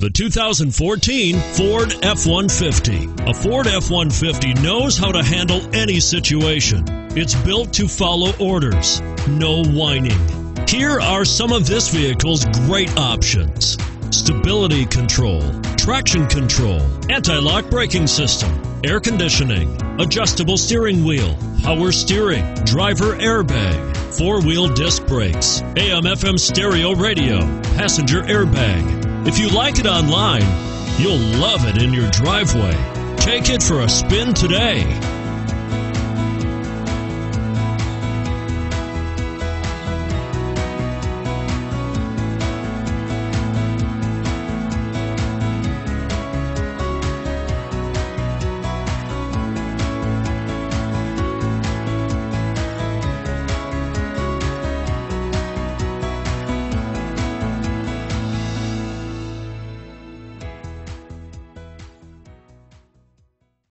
The 2014 Ford F-150. A Ford F-150 knows how to handle any situation. It's built to follow orders, no whining. Here are some of this vehicle's great options. Stability control, traction control, anti-lock braking system, air conditioning, adjustable steering wheel, power steering, driver airbag, four-wheel disc brakes, AM FM stereo radio, passenger airbag, if you like it online, you'll love it in your driveway. Take it for a spin today.